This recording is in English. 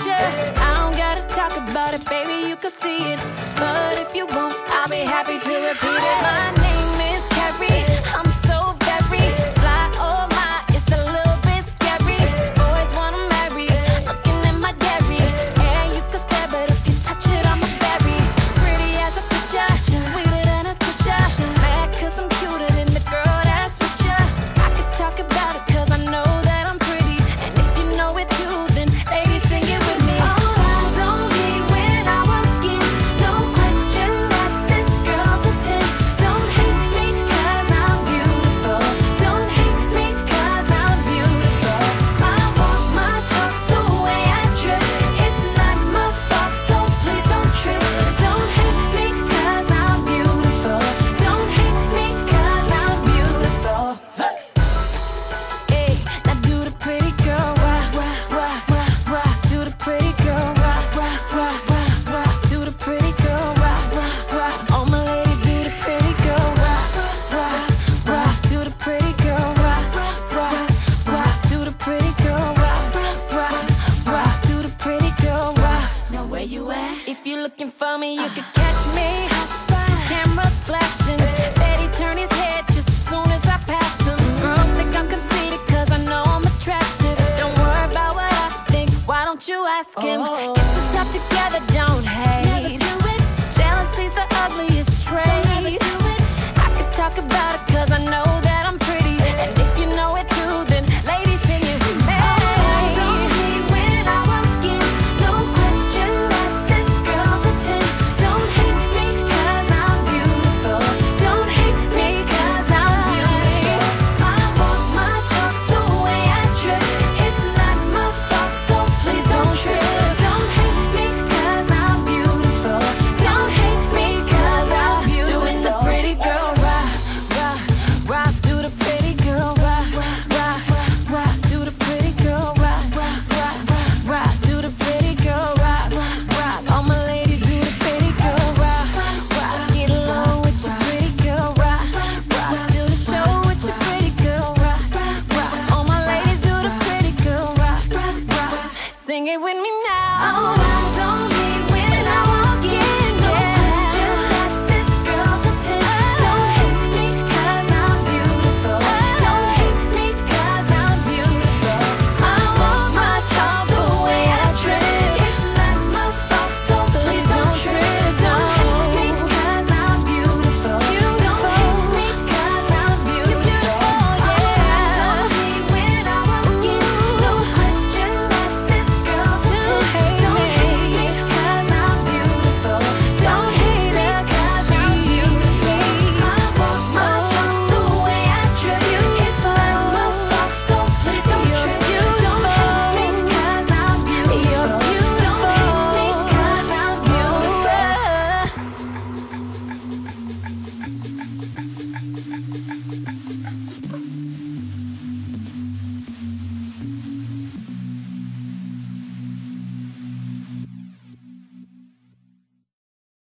I don't gotta talk about it, baby, you can see it. But if you want, I'll be happy to repeat it. My name If you're looking for me, you could catch me. Cameras flashing. Betty turn his head just as soon as I pass him. Girls think I'm conceited cause I know I'm attractive. Don't worry about what I think, why don't you ask him? Oh. Get yourself together, don't.